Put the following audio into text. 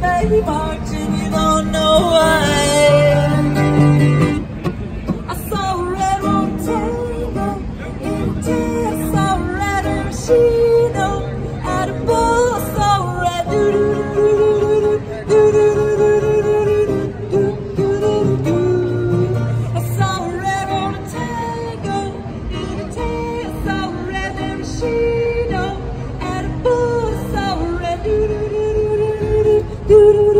Baby and you don't know why. I saw a red Ortega in tears, I saw a red Rashida at a do do do